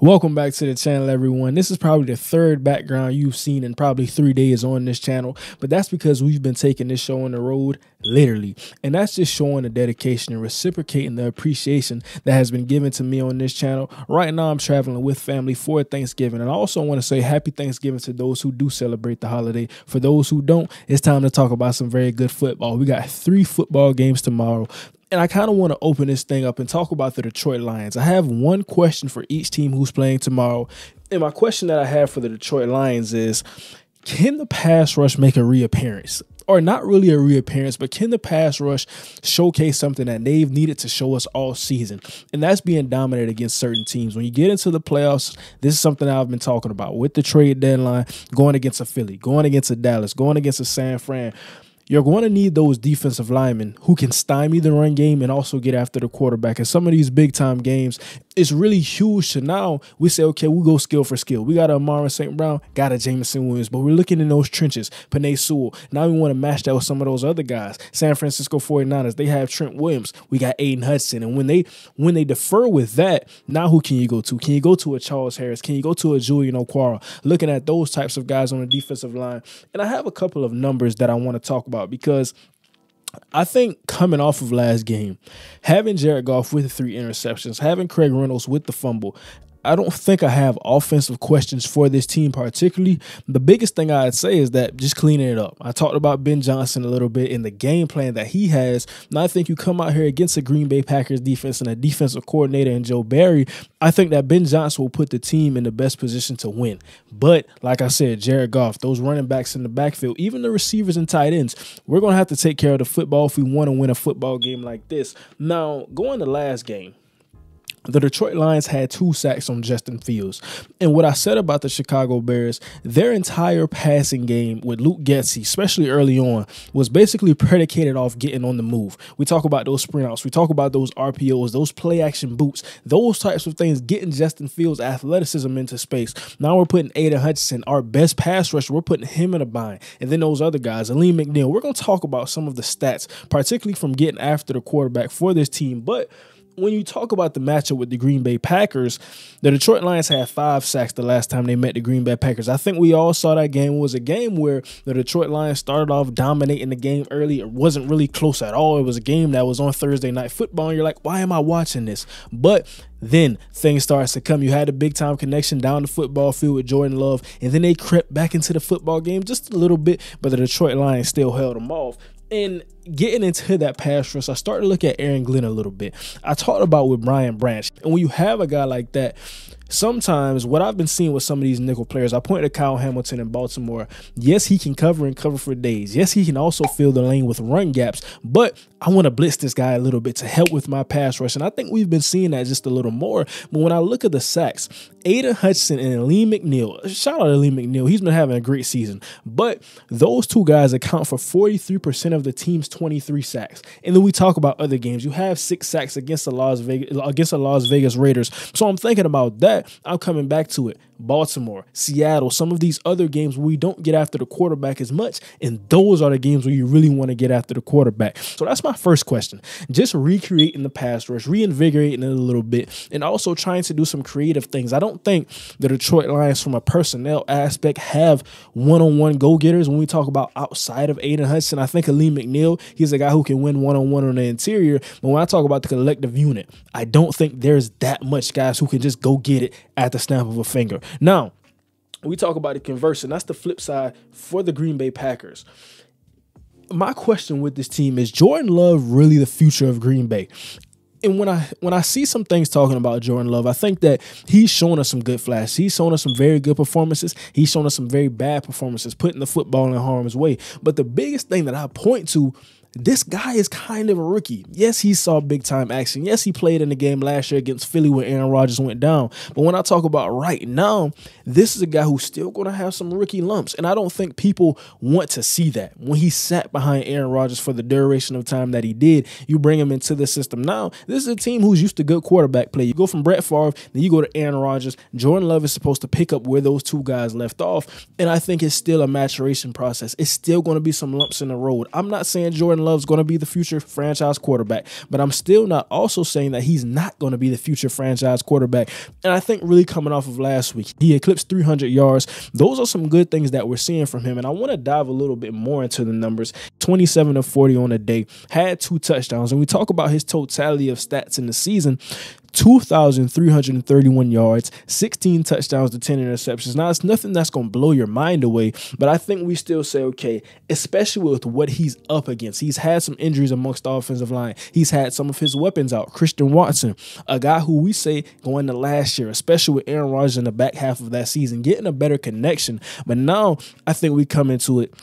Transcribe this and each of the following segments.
Welcome back to the channel, everyone. This is probably the third background you've seen in probably three days on this channel, but that's because we've been taking this show on the road literally. And that's just showing the dedication and reciprocating the appreciation that has been given to me on this channel. Right now, I'm traveling with family for Thanksgiving. And I also want to say happy Thanksgiving to those who do celebrate the holiday. For those who don't, it's time to talk about some very good football. We got three football games tomorrow. And I kind of want to open this thing up and talk about the Detroit Lions. I have one question for each team who's playing tomorrow. And my question that I have for the Detroit Lions is can the pass rush make a reappearance? Or not really a reappearance, but can the pass rush showcase something that they've needed to show us all season? And that's being dominated against certain teams. When you get into the playoffs, this is something I've been talking about with the trade deadline, going against a Philly, going against a Dallas, going against a San Fran you're going to need those defensive linemen who can stymie the run game and also get after the quarterback. In some of these big time games, it's really huge to now we say, okay, we go skill for skill. We got a Amon-Ra St. Brown, got a Jameson Williams, but we're looking in those trenches. Penei Sewell. Now we want to match that with some of those other guys. San Francisco 49ers, they have Trent Williams. We got Aidan Hutchinson. And when they when they defer with that, now who can you go to? Can you go to a Charles Harris? Can you go to a Julian Okwara? Looking at those types of guys on the defensive line. And I have a couple of numbers that I want to talk about because I think coming off of last game, having Jared Goff with the three interceptions, having Craig Reynolds with the fumble, I don't think I have offensive questions for this team particularly. The biggest thing I'd say is that just cleaning it up. I talked about Ben Johnson a little bit in the game plan that he has. And I think you come out here against a Green Bay Packers defense and a defensive coordinator and Joe Barry. I think that Ben Johnson will put the team in the best position to win. But like I said, Jared Goff, those running backs in the backfield, even the receivers and tight ends, we're going to have to take care of the football if we want to win a football game like this. Now, going to last game, the Detroit Lions had two sacks on Justin Fields. And what I said about the Chicago Bears, their entire passing game with Luke Getsy, especially early on, was basically predicated off getting on the move. We talk about those sprint outs, we talk about those RPOs, those play action boots, those types of things, getting Justin Fields' athleticism into space. Now we're putting Aidan Hutchinson, our best pass rusher, we're putting him in a bind. And then those other guys, Alim McNeill, we're going to talk about some of the stats, particularly from getting after the quarterback for this team. But when you talk about the matchup with the Green Bay Packers, the Detroit Lions had five sacks the last time they met the Green Bay Packers. I think we all saw that game was a game where the Detroit Lions started off dominating the game early. It wasn't really close at all. It was a game that was on Thursday night football, and you're like, why am I watching this? But then things starts to come. You had a big time connection down the football field with Jordan Love, and then they crept back into the football game just a little bit, but the Detroit Lions still held them off. And getting into that pass rush, I started to look at Aaron Glenn a little bit. I talked about with Brian Branch. And when you have a guy like that, sometimes what I've been seeing with some of these nickel players, I pointed to Kyle Hamilton in Baltimore. Yes, he can cover and cover for days. Yes, he can also fill the lane with run gaps, but I want to blitz this guy a little bit to help with my pass rush. And I think we've been seeing that just a little more. But when I look at the sacks, Aidan Hutchinson and Lee McNeill, shout out to Lee McNeill. He's been having a great season. But those two guys account for 43% of the team's 23 sacks. And then we talk about other games. You have six sacks against the Las Vegas against the Las Vegas Raiders. So I'm thinking about that I'm coming back to it. Baltimore, Seattle, some of these other games where we don't get after the quarterback as much. And those are the games where you really want to get after the quarterback. So that's my first question. Just recreating the pass rush, reinvigorating it a little bit, and also trying to do some creative things. I don't think the Detroit Lions, from a personnel aspect, have one on one go getters. When we talk about outside of Aidan Hutchinson, I think Alim McNeill, he's a guy who can win one on one on the interior. But when I talk about the collective unit, I don't think there's that much guys who can just go get it at the snap of a finger. Now, we talk about the converse, and that's the flip side for the Green Bay Packers. My question with this team is Jordan Love really the future of Green Bay? and when I when I see some things talking about Jordan Love, I think that he's shown us some good flashes. He's shown us some very good performances. He's shown us some very bad performances, putting the football in harm's way. But the biggest thing that I point to this guy is kind of a rookie. Yes, he saw big time action. Yes, he played in the game last year against Philly when Aaron Rodgers went down. But when I talk about right now, this is a guy who's still going to have some rookie lumps. And I don't think people want to see that. When he sat behind Aaron Rodgers for the duration of time that he did, you bring him into the system. Now, this is a team who's used to good quarterback play. You go from Brett Favre, then you go to Aaron Rodgers. Jordan Love is supposed to pick up where those two guys left off. And I think it's still a maturation process. It's still going to be some lumps in the road. I'm not saying Jordan Love's going to be the future franchise quarterback, but I'm still not also saying that he's not going to be the future franchise quarterback. And I think really coming off of last week, he eclipsed 300 yards. Those are some good things that we're seeing from him. And I want to dive a little bit more into the numbers 27 of 40 on a day, had two touchdowns. And we talk about his totality of stats in the season. 2,331 yards, 16 touchdowns to 10 interceptions. Now, it's nothing that's going to blow your mind away, but I think we still say, okay, especially with what he's up against. He's had some injuries amongst the offensive line. He's had some of his weapons out. Christian Watson, a guy who we say going to last year, especially with Aaron Rodgers in the back half of that season, getting a better connection. But now I think we come into it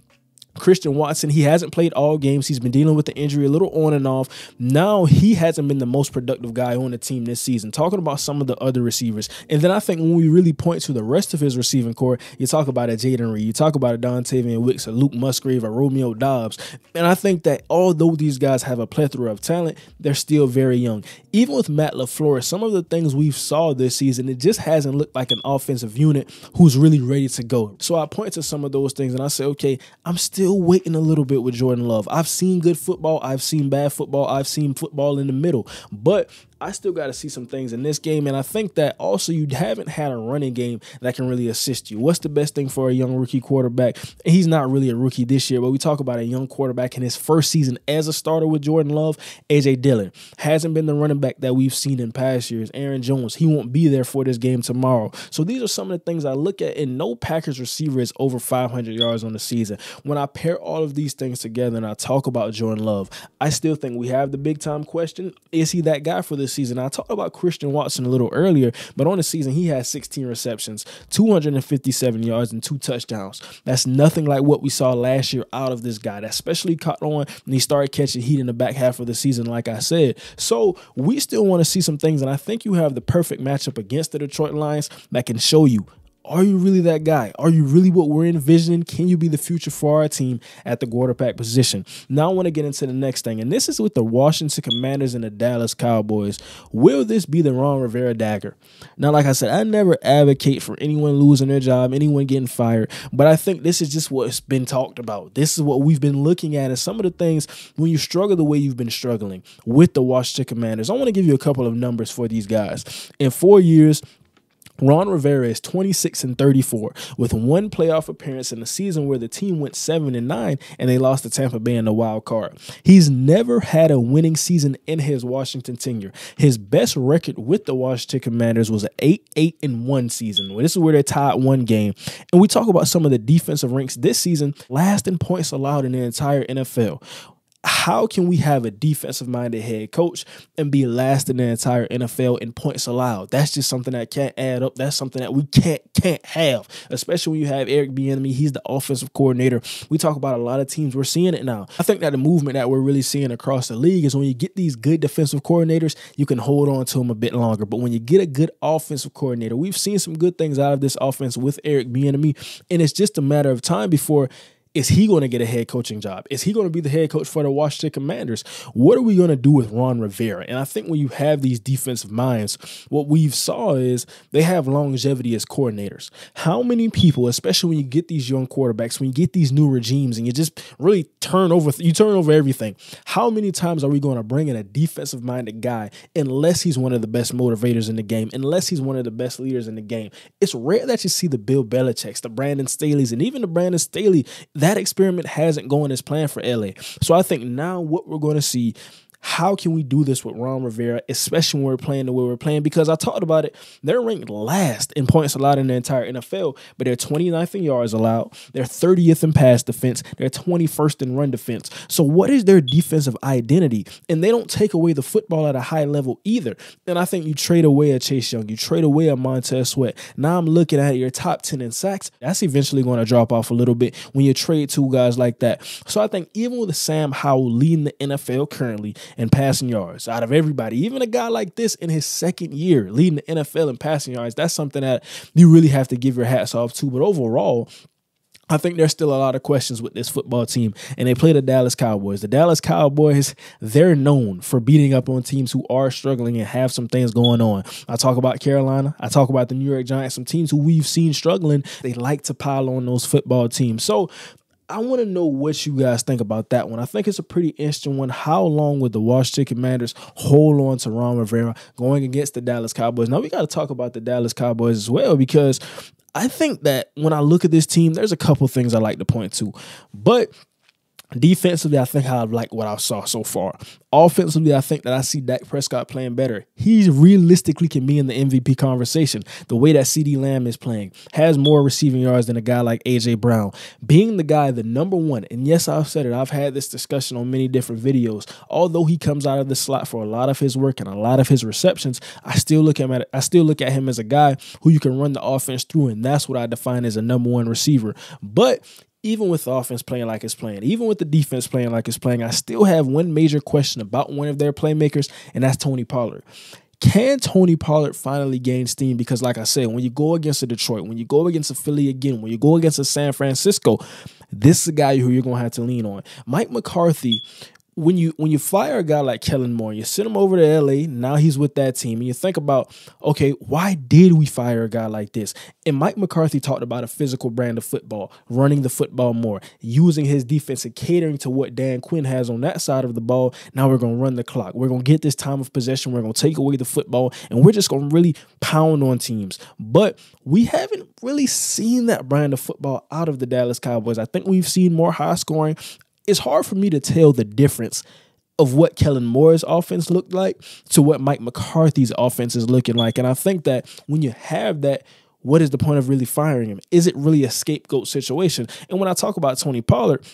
Christian Watson, he hasn't played all games. He's been dealing with the injury a little on and off. Now he hasn't been the most productive guy on the team this season. Talking about some of the other receivers. And then I think when we really point to the rest of his receiving core, you talk about a Jayden Reed, you talk about a Dontayvion Wicks, a Luke Musgrave, a Romeo Doubs. And I think that although these guys have a plethora of talent, they're still very young. Even with Matt LaFleur, some of the things we've saw this season, it just hasn't looked like an offensive unit who's really ready to go. So I point to some of those things and I say, okay, I'm still still waiting a little bit with Jordan Love. I've seen good football, I've seen bad football, I've seen football in the middle. But I still got to see some things in this game. And I think that also you haven't had a running game that can really assist you. What's the best thing for a young rookie quarterback? He's not really a rookie this year, but we talk about a young quarterback in his first season as a starter with Jordan Love. AJ Dillon hasn't been the running back that we've seen in past years. Aaron Jones, he won't be there for this game tomorrow. So these are some of the things I look at, and no Packers receiver is over 500 yards on the season. When I pair all of these things together and I talk about Jordan Love, I still think we have the big time question is he that guy for this season. I talked about Christian Watson a little earlier, but on the season, he has 16 receptions, 257 yards, and two touchdowns. That's nothing like what we saw last year out of this guy. That especially caught on when he started catching heat in the back half of the season, like I said. So we still want to see some things, and I think you have the perfect matchup against the Detroit Lions that can show you are you really that guy? Are you really what we're envisioning? Can you be the future for our team at the quarterback position? Now I want to get into the next thing, and this is with the Washington Commanders and the Dallas Cowboys. Will this be the Ron Rivera dagger? Now, like I said, I never advocate for anyone losing their job, anyone getting fired, but I think this is just what's been talked about. This is what we've been looking at, and some of the things when you struggle the way you've been struggling with the Washington Commanders. I want to give you a couple of numbers for these guys. In four years, Ron Rivera is 26 and 34 with one playoff appearance in a season where the team went 7 and 9 and they lost to Tampa Bay in the wild card. He's never had a winning season in his Washington tenure. His best record with the Washington Commanders was an 8-8 and 1 season. This is where they tied one game. And we talk about some of the defensive ranks this season, last in points allowed in the entire NFL how can we have a defensive minded head coach and be last in the entire NFL in points allowed? That's just something that can't add up. That's something that we can't can't have, especially when you have Eric Bieniemy. He's the offensive coordinator. We talk about a lot of teams. We're seeing it now. I think that the movement that we're really seeing across the league is when you get these good defensive coordinators, you can hold on to them a bit longer. But when you get a good offensive coordinator, we've seen some good things out of this offense with Eric Bieniemy, and it's just a matter of time before is he going to get a head coaching job? Is he going to be the head coach for the Washington Commanders? What are we going to do with Ron Rivera? And I think when you have these defensive minds, what we've saw is they have longevity as coordinators. How many people, especially when you get these young quarterbacks, when you get these new regimes and you just really turn over, you turn over everything. How many times are we going to bring in a defensive minded guy unless he's one of the best motivators in the game, unless he's one of the best leaders in the game? It's rare that you see the Bill Belichick's, the Brandon Staley's, and even the Brandon Staley that experiment hasn't gone as planned for LA. So I think now what we're going to see how can we do this with Ron Rivera, especially when we're playing the way we're playing? Because I talked about it, they're ranked last in points allowed in the entire NFL, but they're 29th in yards allowed, they're 30th in pass defense, they're 21st in run defense. So, what is their defensive identity? And they don't take away the football at a high level either. And I think you trade away a Chase Young, you trade away a Montez Sweat. Now I'm looking at your top 10 in sacks. That's eventually going to drop off a little bit when you trade two guys like that. So, I think even with Sam Howell leading the NFL currently, and passing yards out of everybody. Even a guy like this in his second year leading the NFL in passing yards, that's something that you really have to give your hats off to. But overall, I think there's still a lot of questions with this football team, and they play the Dallas Cowboys. The Dallas Cowboys, they're known for beating up on teams who are struggling and have some things going on. I talk about Carolina, I talk about the New York Giants, some teams who we've seen struggling. They like to pile on those football teams. So I want to know what you guys think about that one. I think it's a pretty interesting one. How long would the Washington Commanders hold on to Ron Rivera going against the Dallas Cowboys? Now we got to talk about the Dallas Cowboys as well because I think that when I look at this team, there's a couple things I like to point to. But Defensively, I think I like what I saw so far. Offensively, I think that I see Dak Prescott playing better. He realistically can be in the MVP conversation. The way that CeeDee Lamb is playing has more receiving yards than a guy like AJ Brown. Being the guy, the number one, and yes, I've said it, I've had this discussion on many different videos. Although he comes out of the slot for a lot of his work and a lot of his receptions, I still look at him at I still look at him as a guy who you can run the offense through, and that's what I define as a number one receiver. But even with the offense playing like it's playing, even with the defense playing like it's playing, I still have one major question about one of their playmakers, and that's Tony Pollard. Can Tony Pollard finally gain steam? Because, like I said, when you go against a Detroit, when you go against a Philly again, when you go against a San Francisco, this is a guy who you're going to have to lean on. Mike McCarthy when you when you fire a guy like Kellen Moore, you send him over to LA, now he's with that team, and you think about, okay, why did we fire a guy like this? And Mike McCarthy talked about a physical brand of football, running the football more, using his defense and catering to what Dan Quinn has on that side of the ball. Now we're gonna run the clock. We're gonna get this time of possession, we're gonna take away the football, and we're just gonna really pound on teams. But we haven't really seen that brand of football out of the Dallas Cowboys. I think we've seen more high scoring it's hard for me to tell the difference of what Kellen Moore's offense looked like to what Mike McCarthy's offense is looking like. And I think that when you have that, what is the point of really firing him? Is it really a scapegoat situation? And when I talk about Tony Pollard,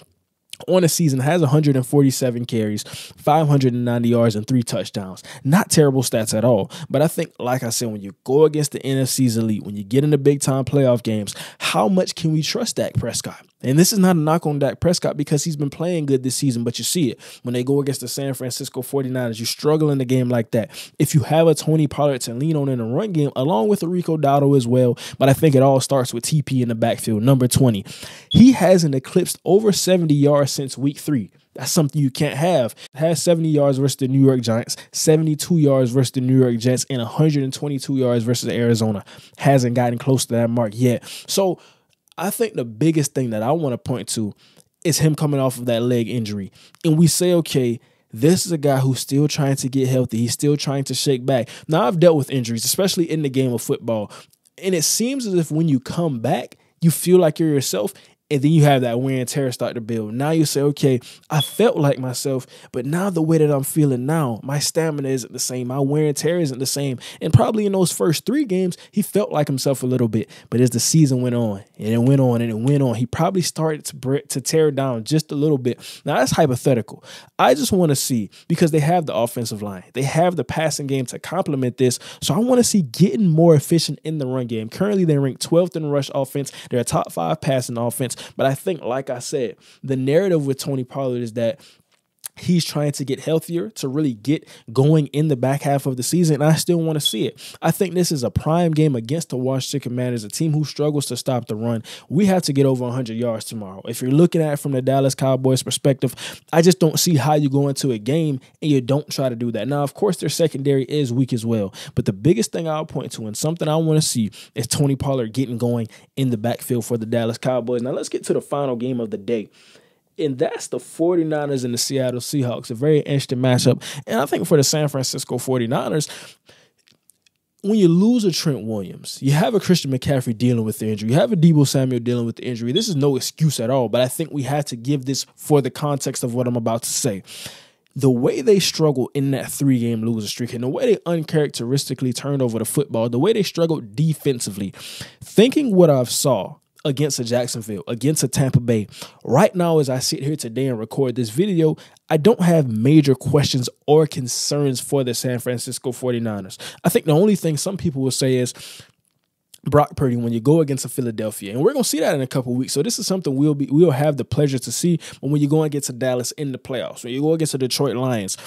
on a season has 147 carries, 590 yards, and three touchdowns. Not terrible stats at all. But I think, like I said, when you go against the NFC's elite, when you get into big time playoff games, how much can we trust Dak Prescott? And this is not a knock on Dak Prescott because he's been playing good this season, but you see it when they go against the San Francisco 49ers. You struggle in a game like that. If you have a Tony Pollard to lean on in a run game, along with a Rico Dowdle as well, but I think it all starts with TP in the backfield, number 20. He hasn't eclipsed over 70 yards since week three. That's something you can't have. Has 70 yards versus the New York Giants, 72 yards versus the New York Jets, and 122 yards versus Arizona. Hasn't gotten close to that mark yet. So I think the biggest thing that I want to point to is him coming off of that leg injury. And we say, okay, this is a guy who's still trying to get healthy. He's still trying to shake back. Now, I've dealt with injuries, especially in the game of football. And it seems as if when you come back, you feel like you're yourself and then you have that wear and tear start to build. Now you say, okay, I felt like myself, but now the way that I'm feeling now, my stamina isn't the same. My wear and tear isn't the same. And probably in those first three games, he felt like himself a little bit. But as the season went on and it went on and it went on, he probably started to, to tear down just a little bit. Now that's hypothetical. I just want to see because they have the offensive line, they have the passing game to complement this. So I want to see getting more efficient in the run game. Currently, they rank 12th in rush offense. They're a top five passing offense. But I think, like I said, the narrative with Tony Pollard is that he's trying to get healthier to really get going in the back half of the season. And I still want to see it. I think this is a prime game against the Washington Commanders, a team who struggles to stop the run. We have to get over 100 yards tomorrow. If you're looking at it from the Dallas Cowboys perspective, I just don't see how you go into a game and you don't try to do that. Now, of course, their secondary is weak as well. But the biggest thing I'll point to and something I want to see is Tony Pollard getting going in the backfield for the Dallas Cowboys. Now, let's get to the final game of the day and that's the 49ers and the Seattle Seahawks. A very interesting matchup. And I think for the San Francisco 49ers, when you lose a Trent Williams, you have a Christian McCaffrey dealing with the injury, you have a Deebo Samuel dealing with the injury. This is no excuse at all, but I think we have to give this for the context of what I'm about to say. The way they struggled in that three game losing streak and the way they uncharacteristically turned over the football, the way they struggled defensively, thinking what I've saw against a Jacksonville, against a Tampa Bay. Right now, as I sit here today and record this video, I don't have major questions or concerns for the San Francisco 49ers. I think the only thing some people will say is Brock Purdy when you go against a Philadelphia. And we're gonna see that in a couple weeks. So this is something we'll be we'll have the pleasure to see when you go against a Dallas in the playoffs, when you go against the Detroit Lions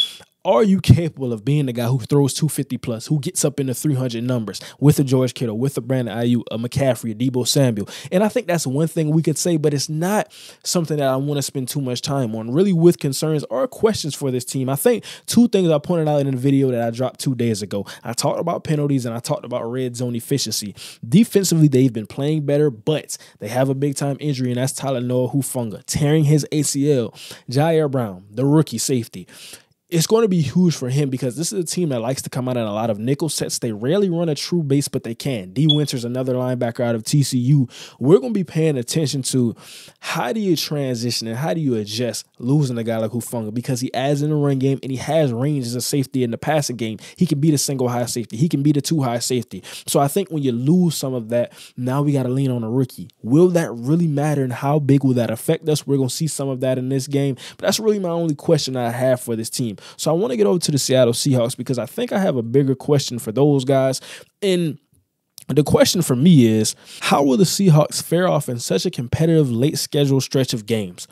are you capable of being the guy who throws 250 plus, who gets up in the 300 numbers with a George Kittle, with a Brandon Aiyuk, a McCaffrey, a Deebo Samuel? And I think that's one thing we could say, but it's not something that I want to spend too much time on. Really, with concerns or questions for this team, I think two things I pointed out in the video that I dropped two days ago. I talked about penalties and I talked about red zone efficiency. Defensively, they've been playing better, but they have a big time injury, and that's Talanoa Hufanga tearing his ACL. Ji'Ayir Brown, the rookie safety it's going to be huge for him because this is a team that likes to come out in a lot of nickel sets. They rarely run a true base, but they can. Dee Winters, another linebacker out of TCU. We're going to be paying attention to how do you transition and how do you adjust losing a guy like Hufanga because he adds in the run game and he has range as a safety in the passing game. He can be the single high safety. He can be the two high safety. So I think when you lose some of that, now we got to lean on a rookie. Will that really matter and how big will that affect us? We're going to see some of that in this game. But that's really my only question I have for this team. So I want to get over to the Seattle Seahawks because I think I have a bigger question for those guys. And the question for me is how will the Seahawks fare off in such a competitive late schedule stretch of games?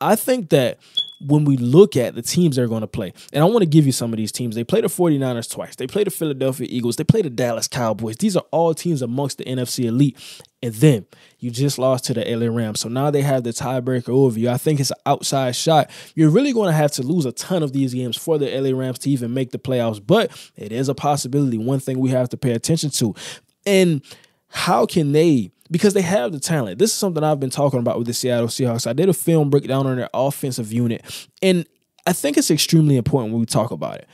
I think that when we look at the teams they're going to play, and I want to give you some of these teams. They play the 49ers twice. They play the Philadelphia Eagles. They play the Dallas Cowboys. These are all teams amongst the NFC elite. And then you just lost to the LA Rams. So now they have the tiebreaker over you. I think it's an outside shot. You're really going to have to lose a ton of these games for the LA Rams to even make the playoffs. But it is a possibility. One thing we have to pay attention to. And how can they because they have the talent. This is something I've been talking about with the Seattle Seahawks. I did a film breakdown on their offensive unit, and I think it's extremely important when we talk about it.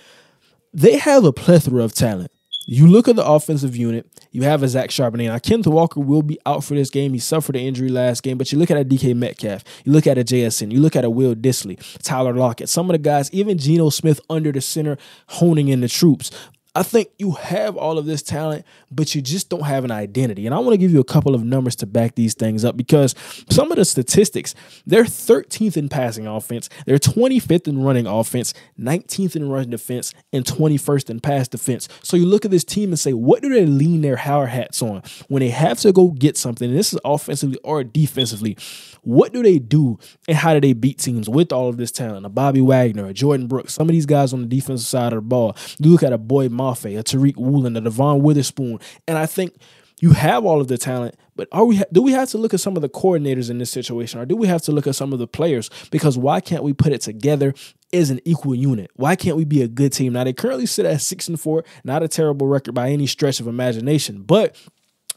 They have a plethora of talent. You look at the offensive unit, you have a Zach Charbonnet. Now, Kenneth Walker will be out for this game. He suffered an injury last game, but you look at a DK Metcalf, you look at a JSN, you look at a Will Dissly, Tyler Lockett, some of the guys, even Geno Smith under the center, honing in the troops. I think you have all of this talent, but you just don't have an identity. And I want to give you a couple of numbers to back these things up because some of the statistics, they're 13th in passing offense, they're 25th in running offense, 19th in rush defense, and 21st in pass defense. So you look at this team and say, what do they lean their hard hats on when they have to go get something? And this is offensively or defensively. What do they do and how do they beat teams with all of this talent? A Bobby Wagner, a Jordyn Brooks, some of these guys on the defensive side of the ball. You look at a Boyd A Tariq Woolen, a Devon Witherspoon, and I think you have all of the talent, but are we do we have to look at some of the coordinators in this situation, or do we have to look at some of the players? Because why can't we put it together as an equal unit? Why can't we be a good team? Now they currently sit at six and four, not a terrible record by any stretch of imagination, but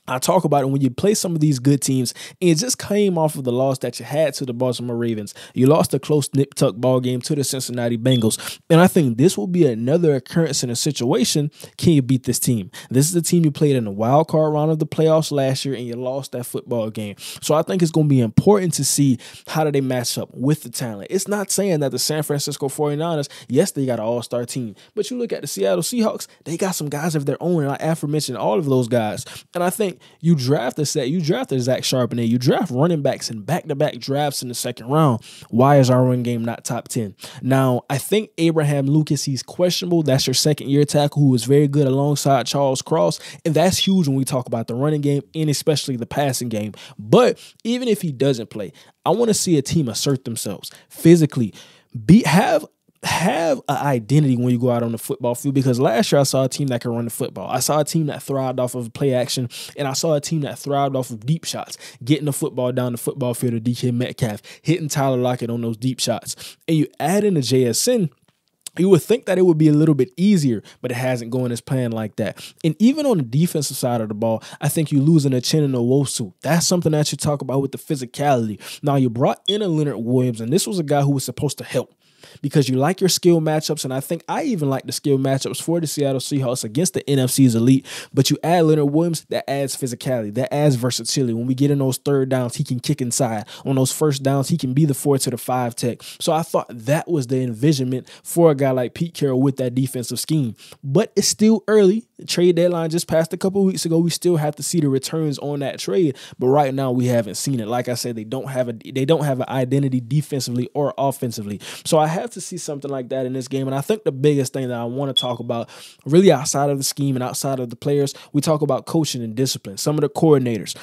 I talk about it when you play some of these good teams, and it just came off of the loss that you had to the Baltimore Ravens. You lost a close nip tuck ball game to the Cincinnati Bengals. And I think this will be another occurrence in a situation. Can you beat this team? This is the team you played in the wild card round of the playoffs last year, and you lost that football game. So I think it's going to be important to see how do they match up with the talent. It's not saying that the San Francisco 49ers, yes, they got an all-star team, but you look at the Seattle Seahawks, they got some guys of their own, and I aforementioned all of those guys. And I think you draft a set, you draft a Zach Charbonnet, you draft running backs in back to back drafts in the second round. Why is our run game not top 10? Now, I think Abraham Lucas, he's questionable. That's your second year tackle who is very good alongside Charles Cross. And that's huge when we talk about the running game and especially the passing game. But even if he doesn't play, I want to see a team assert themselves physically. Be have have an identity when you go out on the football field because last year I saw a team that could run the football. I saw a team that thrived off of play action, and I saw a team that thrived off of deep shots, getting the football down the football field to DK Metcalf, hitting Tyler Lockett on those deep shots. And you add in the JSN, you would think that it would be a little bit easier, but it hasn't gone as planned like that. And even on the defensive side of the ball, I think you're losing Uchenna Nwosu. That's something that you talk about with the physicality. Now you brought in a Leonard Williams, and this was a guy who was supposed to help because you like your skill matchups. And I think I even like the skill matchups for the Seattle Seahawks against the NFC's elite. But you add Leonard Williams, that adds physicality, that adds versatility. When we get in those third downs, he can kick inside. On those first downs, he can be the four to the five tech. So I thought that was the envisionment for a guy like Pete Carroll with that defensive scheme. But it's still early. Trade deadline just passed a couple weeks ago. We still have to see the returns on that trade. But right now we haven't seen it. Like I said, they don't have a they don't have an identity defensively or offensively. So I have to see something like that in this game. And I think the biggest thing that I want to talk about, really outside of the scheme and outside of the players, we talk about coaching and discipline, some of the coordinators.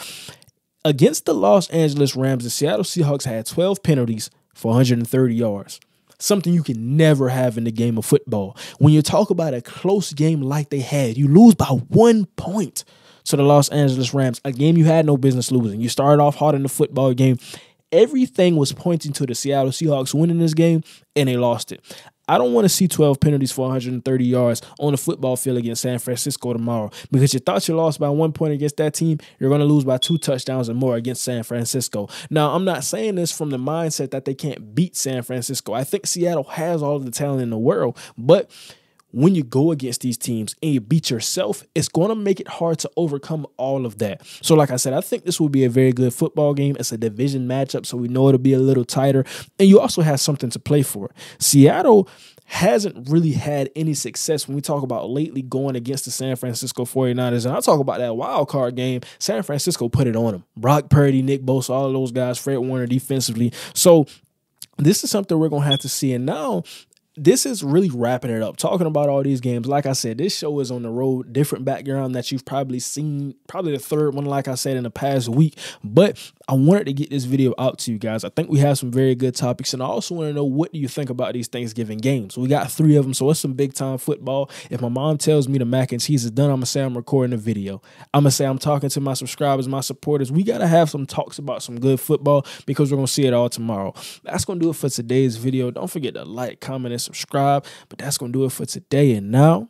Against the Los Angeles Rams, the Seattle Seahawks had 12 penalties for 130 yards. Something you can never have in the game of football. When you talk about a close game like they had, you lose by one point to the Los Angeles Rams, a game you had no business losing. You started off hard in the football game. Everything was pointing to the Seattle Seahawks winning this game, and they lost it. I don't want to see 12 penalties for 130 yards on the football field against San Francisco tomorrow because you thought you lost by one point against that team. You're going to lose by two touchdowns or more against San Francisco. Now, I'm not saying this from the mindset that they can't beat San Francisco. I think Seattle has all the talent in the world, but when you go against these teams and you beat yourself, it's going to make it hard to overcome all of that. So, like I said, I think this will be a very good football game. It's a division matchup, so we know it'll be a little tighter. And you also have something to play for. Seattle hasn't really had any success when we talk about lately going against the San Francisco 49ers. And I talk about that wild card game. San Francisco put it on them. Brock Purdy, Nick Bosa, all of those guys, Fred Warner defensively. So this is something we're going to have to see. And now this is really wrapping it up. Talking about all these games, like I said, this show is on the road, different background that you've probably seen, probably the third one, like I said, in the past week. But I wanted to get this video out to you guys. I think we have some very good topics, and I also want to know what do you think about these Thanksgiving games. We got three of them, so it's some big time football. If my mom tells me the mac and cheese is done, I'm gonna say I'm recording a video. I'm gonna say I'm talking to my subscribers, my supporters. We gotta have some talks about some good football because we're gonna see it all tomorrow. That's gonna do it for today's video. Don't forget to like, comment, and subscribe. But that's gonna do it for today. And now